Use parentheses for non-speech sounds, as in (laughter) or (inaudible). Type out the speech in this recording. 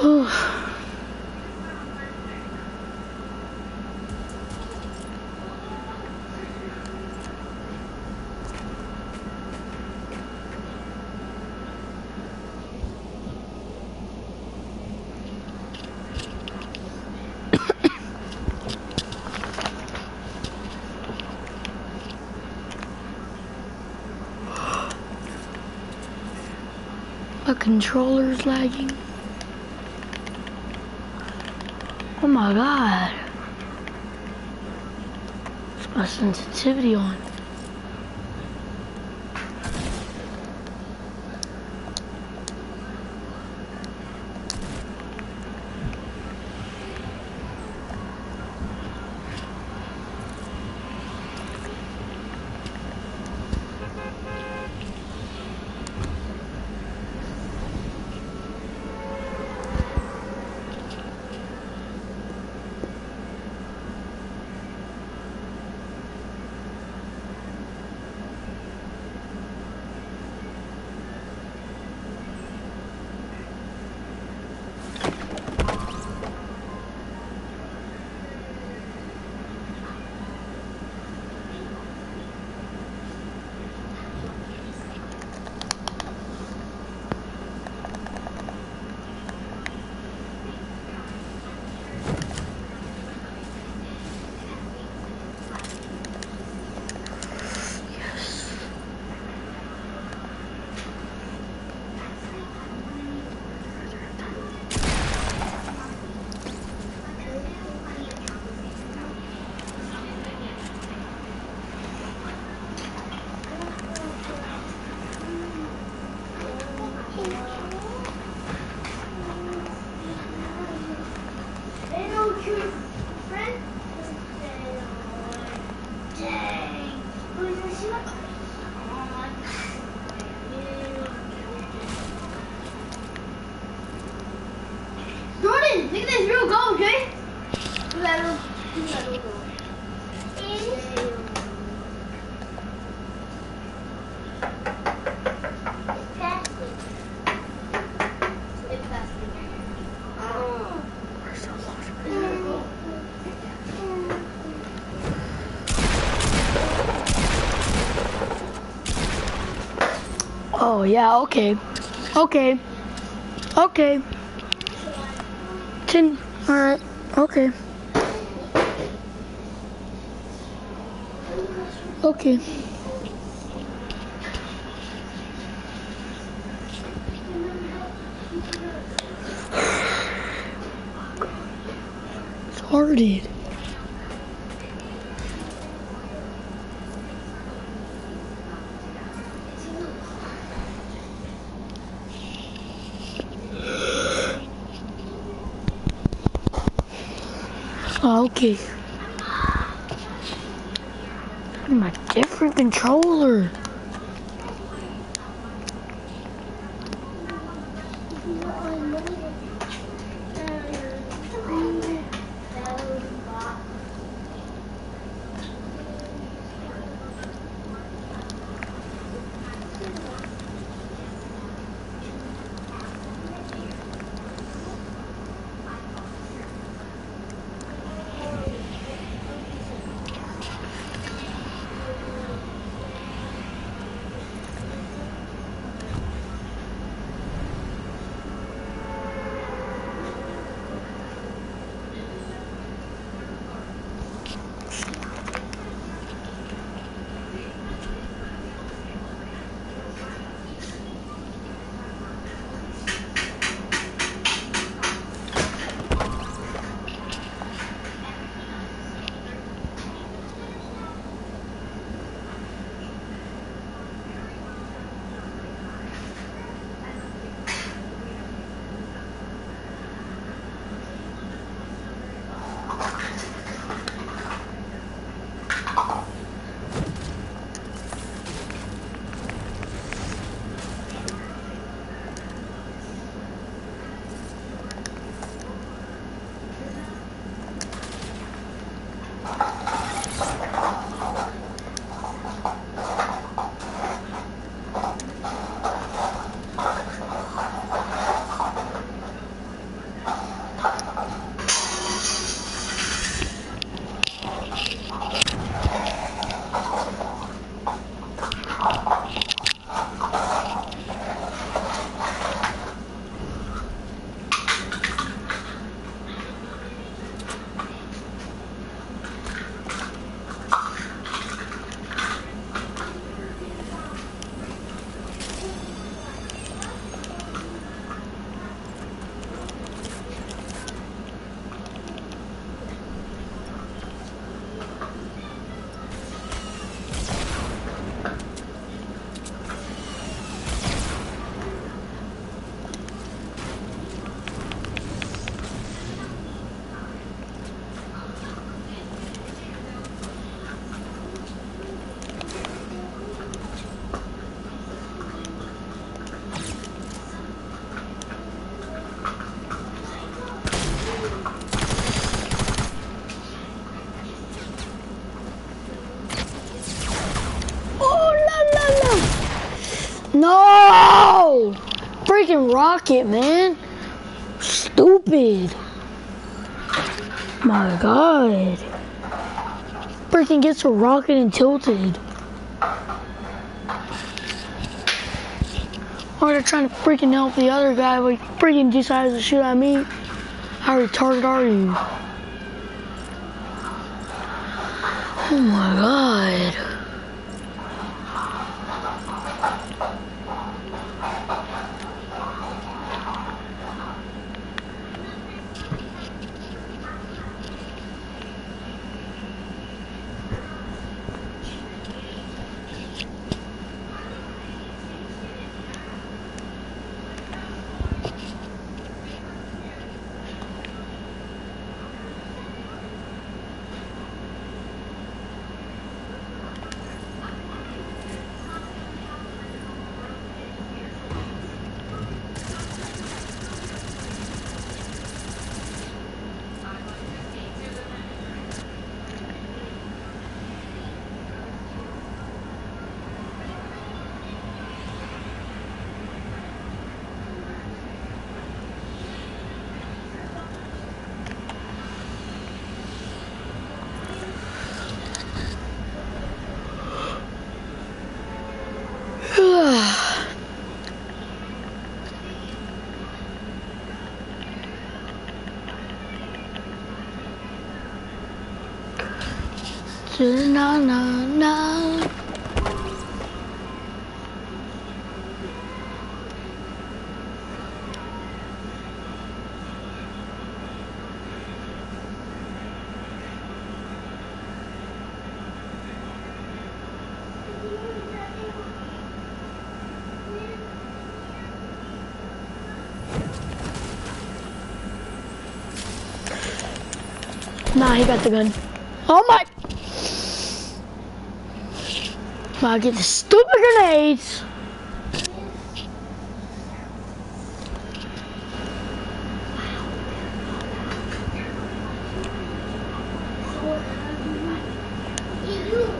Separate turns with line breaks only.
My controller's lagging. Oh my god. It's my sensitivity on. Oh yeah, okay. Okay. Okay. Ten alright, okay. Okay. (sighs) It's hearted. Oh, okay. My different controller.
Rocket, man. Stupid. My god. Freaking gets a rocket and tilted. Or they're trying to freaking help the other guy, but he freaking decides to shoot at me. How retarded are you? Oh my god. Na na na. Nah, he got the gun. Oh my! I get the stupid grenades.